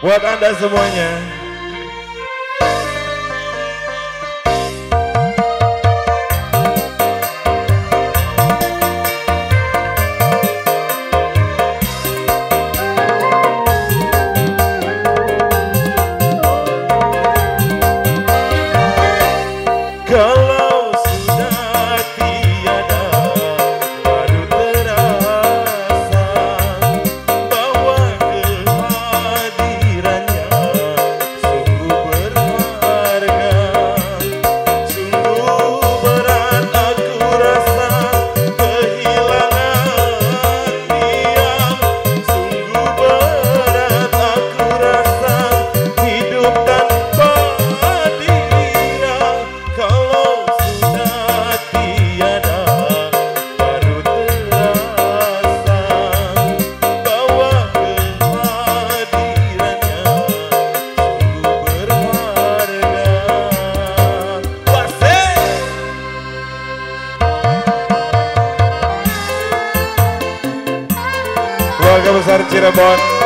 Buat Anda semuanya. get a boy.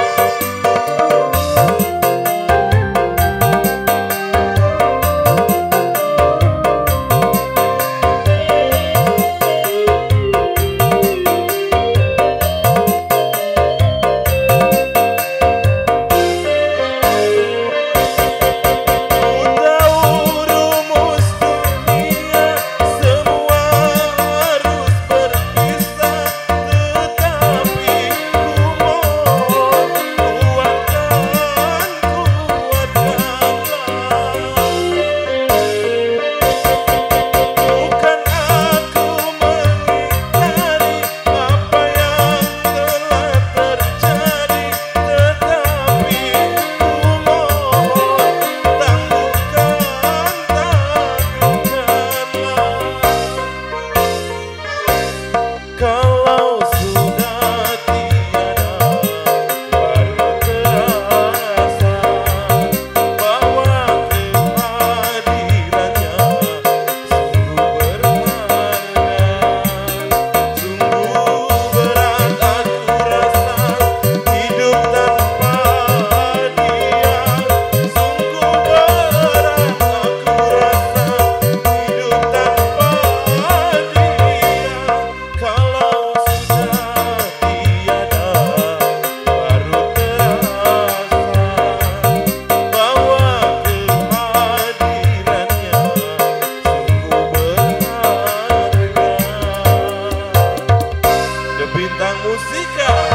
bintang música.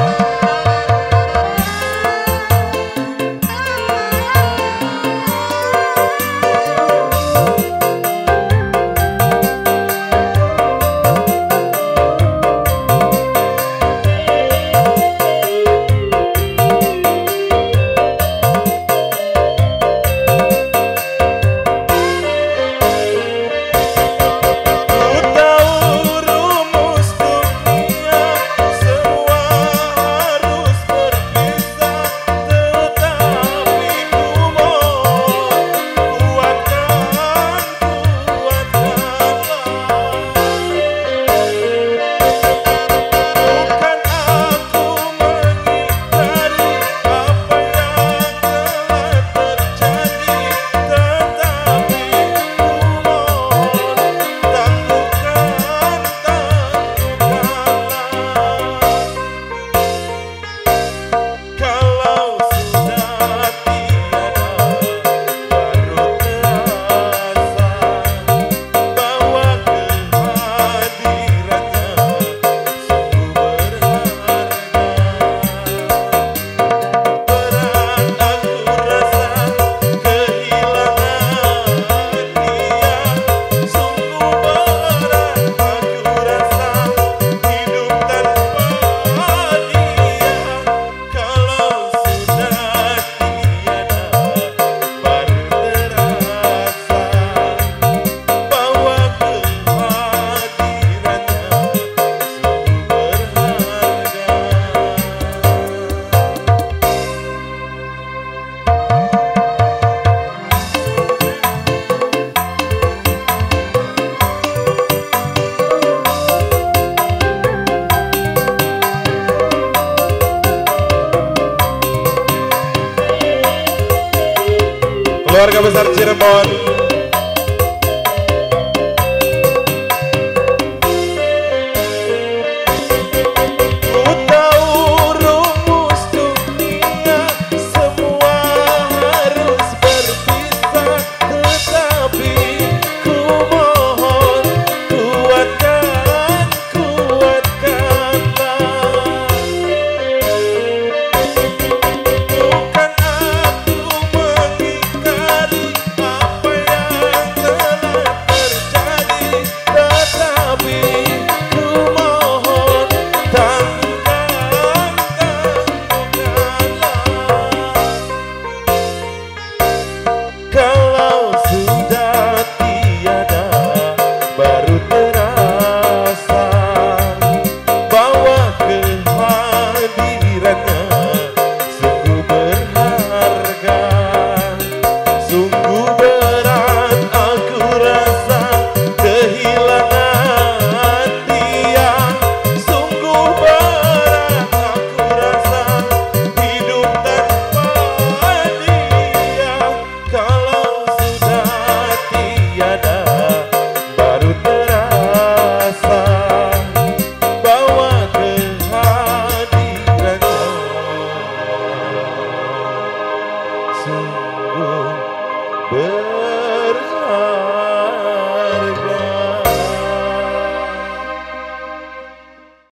Keluarga besar Cirebon